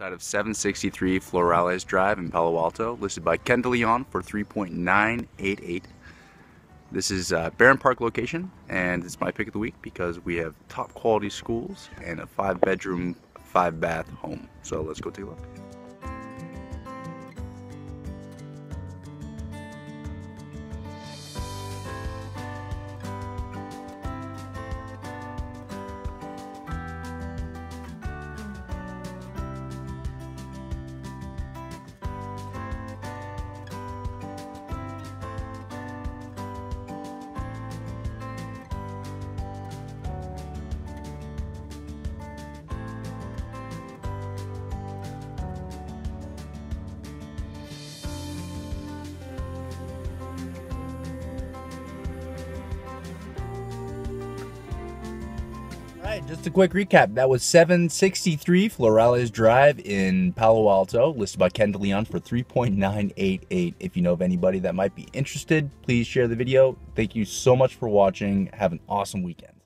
outside of 763 Florales Drive in Palo Alto, listed by Ken DeLeon for 3.988. This is a Barron Park location, and it's my pick of the week because we have top quality schools and a five bedroom, five bath home. So let's go take a look. Right, just a quick recap. That was 763 Florales Drive in Palo Alto, listed by Ken DeLeon for 3.988. If you know of anybody that might be interested, please share the video. Thank you so much for watching. Have an awesome weekend.